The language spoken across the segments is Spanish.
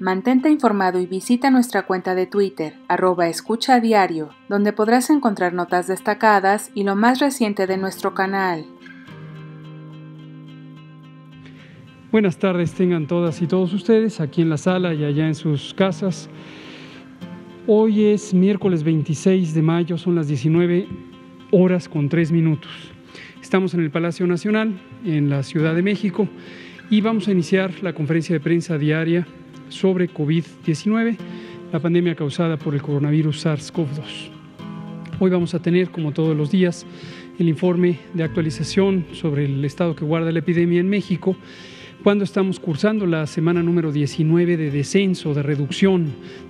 Mantente informado y visita nuestra cuenta de Twitter, arroba escucha diario, donde podrás encontrar notas destacadas y lo más reciente de nuestro canal. Buenas tardes tengan todas y todos ustedes aquí en la sala y allá en sus casas. Hoy es miércoles 26 de mayo, son las 19 horas con 3 minutos. Estamos en el Palacio Nacional, en la Ciudad de México, y vamos a iniciar la conferencia de prensa diaria sobre COVID-19, la pandemia causada por el coronavirus SARS-CoV-2. Hoy vamos a tener, como todos los días, el informe de actualización sobre el estado que guarda la epidemia en México, cuando estamos cursando la semana número 19 de descenso, de reducción,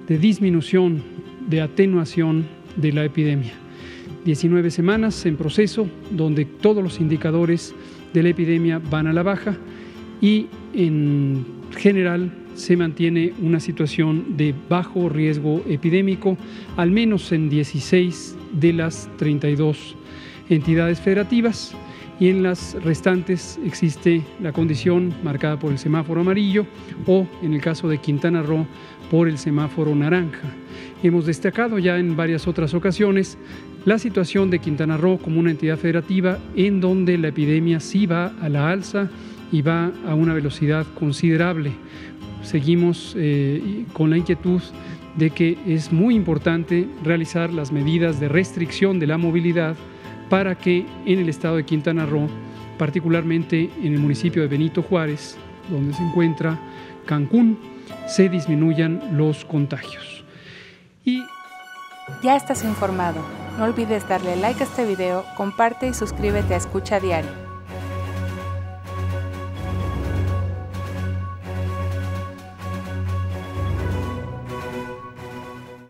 de disminución, de atenuación de la epidemia. 19 semanas en proceso donde todos los indicadores de la epidemia van a la baja y en general se mantiene una situación de bajo riesgo epidémico, al menos en 16 de las 32 entidades federativas y en las restantes existe la condición marcada por el semáforo amarillo o, en el caso de Quintana Roo, por el semáforo naranja. Hemos destacado ya en varias otras ocasiones la situación de Quintana Roo como una entidad federativa en donde la epidemia sí va a la alza y va a una velocidad considerable seguimos eh, con la inquietud de que es muy importante realizar las medidas de restricción de la movilidad para que en el estado de Quintana Roo, particularmente en el municipio de Benito Juárez, donde se encuentra Cancún, se disminuyan los contagios. Y ya estás informado. No olvides darle like a este video, comparte y suscríbete a Escucha Diario.